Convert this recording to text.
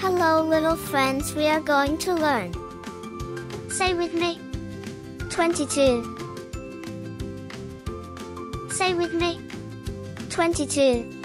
Hello little friends we are going to learn. Say with me. 22. Say with me. 22.